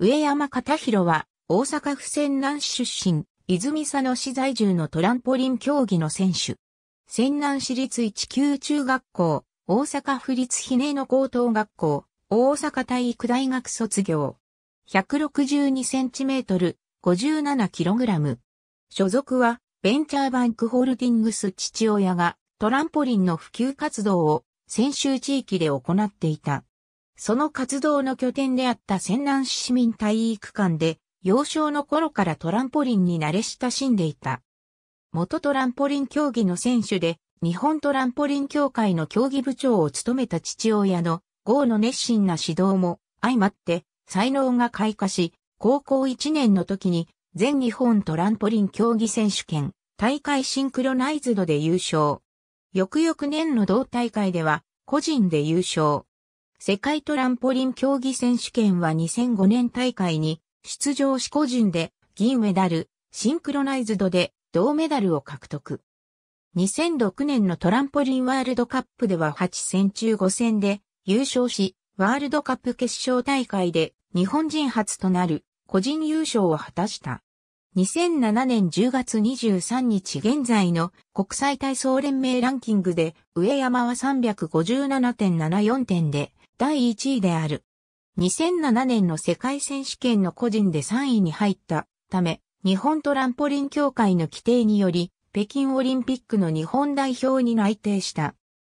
上山片弘は大阪府泉南市出身、泉佐野市在住のトランポリン競技の選手。泉南市立一級中学校、大阪府立ひねの高等学校、大阪体育大学卒業。162センチメートル、57キログラム。所属は、ベンチャーバンクホールディングス父親がトランポリンの普及活動を先週地域で行っていた。その活動の拠点であった泉南市市民体育館で幼少の頃からトランポリンに慣れ親しんでいた。元トランポリン競技の選手で、日本トランポリン協会の競技部長を務めた父親の豪の熱心な指導も相まって才能が開花し、高校1年の時に全日本トランポリン競技選手権大会シンクロナイズドで優勝。翌々年の同大会では個人で優勝。世界トランポリン競技選手権は2005年大会に出場し個人で銀メダル、シンクロナイズドで銅メダルを獲得。2006年のトランポリンワールドカップでは8戦中5戦で優勝し、ワールドカップ決勝大会で日本人初となる個人優勝を果たした。2007年10月23日現在の国際体操連盟ランキングで上山は357.74点で第1位である。2007年の世界選手権の個人で3位に入ったため、日本トランポリン協会の規定により、北京オリンピックの日本代表に内定した。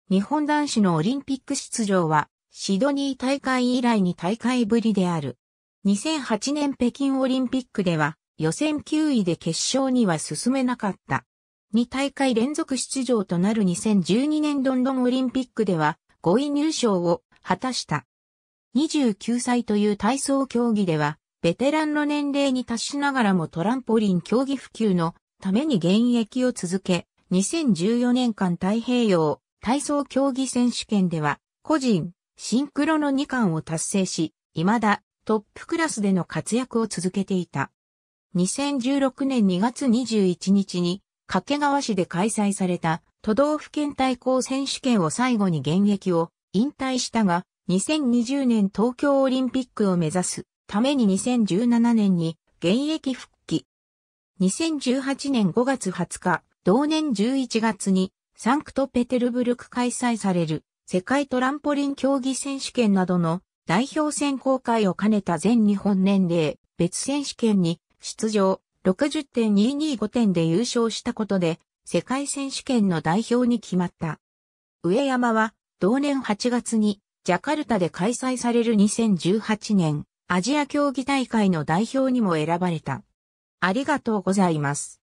日本男子のオリンピック出場は、シドニー大会以来に大会ぶりである。2008年北京オリンピックでは、予選9位で決勝には進めなかった。2大会連続出場となる2012年ロンドンオリンピックでは、5位入賞を果たした。29歳という体操競技では、ベテランの年齢に達しながらもトランポリン競技普及のために現役を続け、2014年間太平洋体操競技選手権では、個人、シンクロの2冠を達成し、未だトップクラスでの活躍を続けていた。2016年2月21日に掛川市で開催された都道府県対抗選手権を最後に現役を引退したが、2020年東京オリンピックを目指すために2017年に現役復帰。2018年5月20日、同年11月にサンクトペテルブルク開催される世界トランポリン競技選手権などの代表選考会を兼ねた全日本年齢別選手権に出場60.225点で優勝したことで世界選手権の代表に決まった。上山は同年8月にジャカルタで開催される2018年アジア競技大会の代表にも選ばれた。ありがとうございます。